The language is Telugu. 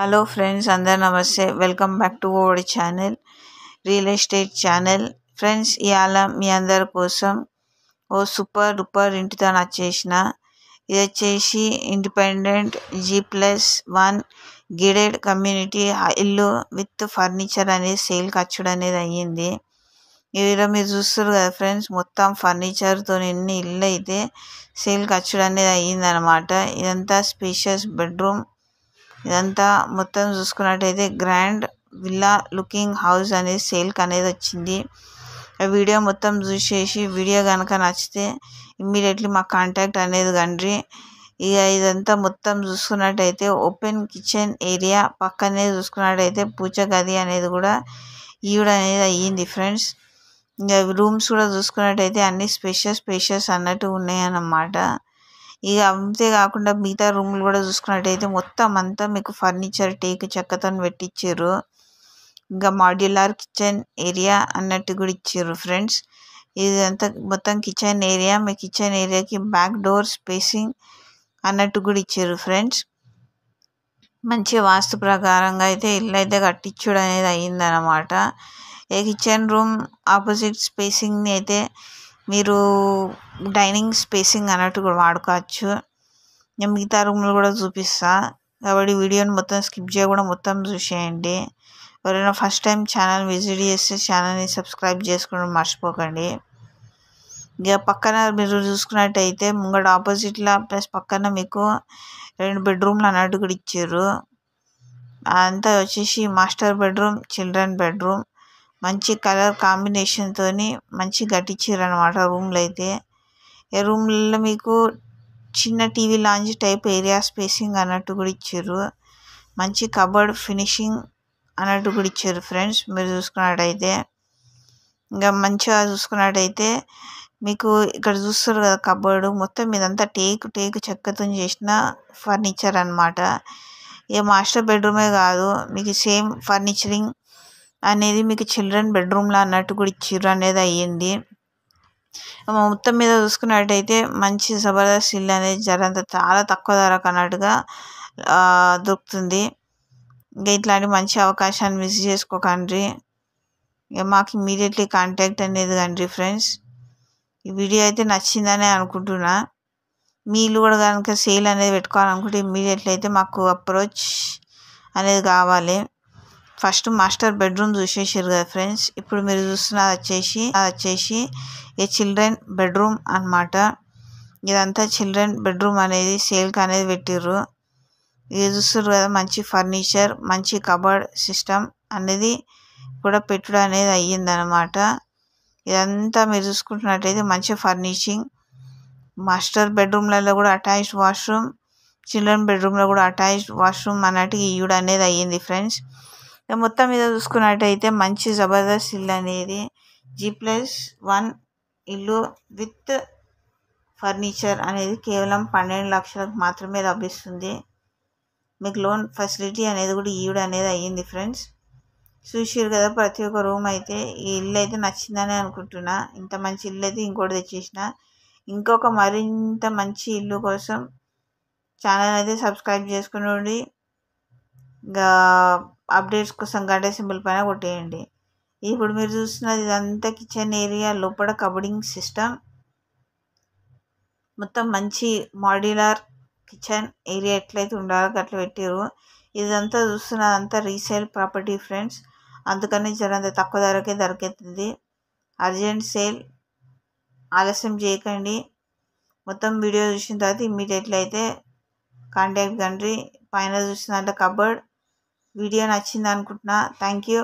హలో ఫ్రెండ్స్ అందరు నమస్తే. Welcome back to OD channel real estate channel friends ఇవాళ మీ అందరి కోసం ఓ సూపర్ డూపర్ ఇంటితో వచ్చేసిన ఇది వచ్చేసి independent G plus one gated community ఇల్లు విత్ ఫర్నిచర్ అనేది సేల్ ఖర్చుడు అనేది అయ్యింది. ఈ మీరు చూస్తారు కదా ఫ్రెండ్స్ మొత్తం ఫర్నిచర్తో ఎన్ని ఇల్లు అయితే సేల్ ఖర్చుడు అనేది అయ్యిందనమాట ఇదంతా స్పేషియస్ బెడ్రూమ్ ఇదంతా మొత్తం చూసుకున్నట్టయితే గ్రాండ్ విల్లా లుకింగ్ హౌస్ అనేది సేల్కి అనేది వచ్చింది. ఆ వీడియో మొత్తం చూసేసి వీడియో కనుక నచ్చితే ఇమ్మీడియట్లీ మా కాంటాక్ట్ అనేది కండ్రి. ఇక ఇదంతా మొత్తం చూసుకున్నట్టయితే ఓపెన్ కిచెన్ ఏరియా పక్కనే చూసుకున్నట్టయితే పూజ గది అనేది కూడా ఈవిడ అనేది అయ్యింది ఫ్రెండ్స్. ఇంకా రూమ్స్ కూడా చూసుకున్నట్టయితే అన్ని స్పేషియస్ స్పేషియస్ అన్నట్టు ఉన్నాయి అన్నమాట ఇక అంతే కాకుండా మిగతా రూమ్లు కూడా చూసుకున్నట్టయితే మొత్తం అంతా మీకు ఫర్నిచర్ టేక్ చెక్కతో పెట్టించారు ఇంకా మాడ్యులర్ కిచెన్ ఏరియా అన్నట్టు కూడా ఇచ్చారు ఫ్రెండ్స్. ఇదంతా మొత్తం కిచెన్ ఏరియా మీ కిచెన్ ఏరియాకి బ్యాక్ డోర్ స్పేసింగ్ అన్నట్టు కూడా ఇచ్చారు ఫ్రెండ్స్. మంచి వాస్తు ప్రకారంగా అయితే ఇల్లు అయితే కట్టించుడు అనేది అయ్యిందనమాట ఈ కిచెన్ రూమ్ ఆపోజిట్ స్పేసింగ్ని అయితే మీరు డైనింగ్ స్పేసింగ్ అన్నట్టు కూడా వాడుకోవచ్చు. నేను మిగతా రూమ్లు కూడా చూపిస్తా. కాబట్టి వీడియోని మొత్తం స్కిప్ చేయకుండా మొత్తం చూసేయండి. ఎవరైనా ఫస్ట్ టైం ఛానల్ విజిట్ చేస్తే ఛానల్ని సబ్స్క్రైబ్ చేసుకోవడం మర్చిపోకండి. ఇక పక్కన మీరు చూసుకున్నట్టయితే ముంగట ఆపోజిట్లో ప్లస్ పక్కన మీకు రెండు బెడ్రూమ్లు అన్నట్టు కూడా ఇచ్చారు. అంతా వచ్చేసి మాస్టర్ బెడ్రూమ్ చిల్డ్రన్ బెడ్రూమ్. మంచి కలర్ కాంబినేషన్తో మంచి కట్టించారు అనమాట రూమ్లు అయితే ఈ రూమ్లలో మీకు చిన్న TV lounge type area spacing అన్నట్టు కూడా ఇచ్చారు. మంచి కబర్డ్ ఫినిషింగ్ అన్నట్టు కూడా ఇచ్చారు ఫ్రెండ్స్ మీరు చూసుకున్నట్టయితే. ఇంకా మంచిగా చూసుకున్నట్టయితే మీకు ఇక్కడ చూస్తారు కదా కబర్డ్ మొత్తం ఇదంతా టేక్ టేక్ చెక్కతో చేసిన ఫర్నిచర్ అనమాట ఇక మాస్టర్ బెడ్రూమే కాదు మీకు సేమ్ ఫర్నిచరింగ్ అనేది మీకు చిల్డ్రన్ బెడ్రూమ్లో అన్నట్టు కూడా ఇచ్చిర్రు అనేది అయ్యింది. మొత్తం మీద చూసుకున్నట్టయితే మంచి జబర్దస్త్ ఇల్లు అనేది జరంత చాలా తక్కువ ధరకు అన్నట్టుగా దొరుకుతుంది. ఇంకా ఇట్లాంటి మంచి అవకాశాన్ని మిస్ చేసుకోకండి. ఇక మాకు ఇమీడియట్లీ కాంటాక్ట్ అనేది కండి ఫ్రెండ్స్ ఈ వీడియో అయితే నచ్చిందని అనుకుంటున్నా. మీ ఇల్లు కూడా కనుక సేల్ అనేది పెట్టుకోవాలనుకుంటే ఇమీడియట్లీ అయితే మాకు అప్రోచ్ అనేది కావాలి. ఫస్ట్ మాస్టర్ బెడ్రూమ్ చూసేసారు కదా ఫ్రెండ్స్. ఇప్పుడు మీరు చూస్తున్నది వచ్చేసి అది వచ్చేసి ఏ చిల్డ్రన్ బెడ్రూమ్ అనమాట ఇదంతా చిల్డ్రన్ బెడ్రూమ్ అనేది సేల్కి అనేది పెట్టిర్రు. ఇది చూస్తారు కదా మంచి ఫర్నిచర్ మంచి కబర్డ్ సిస్టమ్ అనేది కూడా పెట్టుడు అనేది అయ్యిందనమాట ఇదంతా మీరు చూసుకుంటున్నట్టయితే మంచి ఫర్నిషింగ్. మాస్టర్ బెడ్రూమ్లలో కూడా అటాచ్డ్ వాష్రూమ్ చిల్డ్రన్ బెడ్రూమ్లో కూడా అటాచ్డ్ వాష్రూమ్ అన్నట్టు ఇయ్యుడు అనేది అయ్యింది ఫ్రెండ్స్. మొత్తం మీద చూసుకున్నట్టయితే మంచి జబర్దస్త్ ఇల్లు అనేది జీ ప్లస్ వన్ ఇల్లు విత్ ఫర్నిచర్ అనేది కేవలం పన్నెండు లక్షలకు మాత్రమే లభిస్తుంది. మీకు లోన్ ఫెసిలిటీ అనేది కూడా ఈవిడ అనేది అయ్యింది ఫ్రెండ్స్. చూసారు కదా ప్రతి ఒక్క రూమ్ అయితే ఈ ఇల్లు అయితే నచ్చిందని అనుకుంటున్నా. ఇంత మంచి ఇల్లు అయితే ఇంకోటి తెచ్చేసిన. ఇంకొక మరింత మంచి ఇల్లు కోసం ఛానల్ అయితే సబ్స్క్రైబ్ చేసుకుని ఇంకా అప్డేట్స్ కోసం గంట సింబల్ పైన కొట్టేయండి. ఇప్పుడు మీరు చూస్తున్నది ఇదంతా కిచెన్ ఏరియా లోపల కబడింగ్ సిస్టమ్. మొత్తం మంచి మాడ్యులర్ కిచెన్ ఏరియా ఎట్లయితే ఉండాలో అట్లా పెట్టారు ఇదంతా చూస్తున్నదంతా రీసేల్ ప్రాపర్టీ ఫ్రెండ్స్. అందుకని జరంత తక్కువ ధరకే దొరికేతుంది అర్జెంట్ సేల్ ఆలస్యం చేయకండి. మొత్తం వీడియో చూసిన తర్వాత ఇమ్మీడియట్లీ అయితే కాంటాక్ట్ కండ్రి పైన చూసినట్టు కబర్డ్ వీడియో నచ్చింది అనుకుంటున్నా థ్యాంక్ యూ